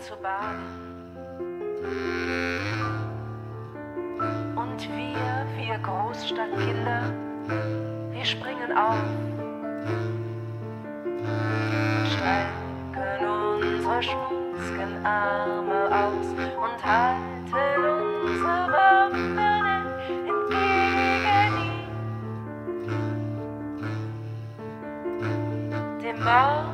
zu baden. Und wir, wir Großstadtkinder, wir springen auf, strecken unsere schmutzigen Arme aus und halten unsere Waffen entgegen ihm. Dem Morgen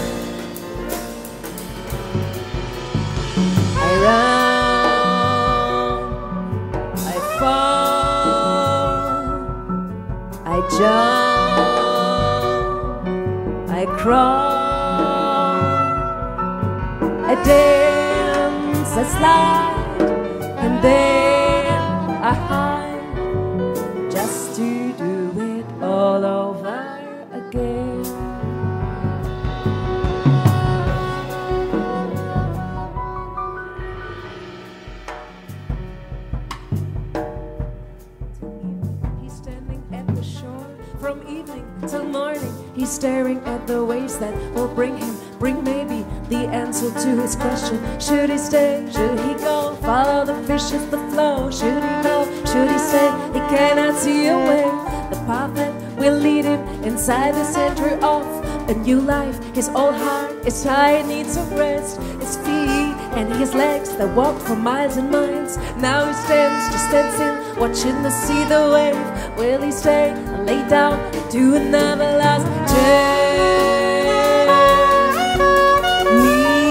I jump, I crawl, I dance, I slide, and then I hide, just to do it all over evening till morning. He's staring at the waves that will bring him, bring maybe the answer to his question. Should he stay? Should he go? Follow the fishes, the flow. Should he go? Should he stay? He cannot see a way. The path that will lead him inside the center of a new life. His old heart is tired, needs a rest. His feet and his legs that walked for miles and miles. Now he stands just dancing, watching the sea, the wave. Will he stay and lay down and do another last chance? Me.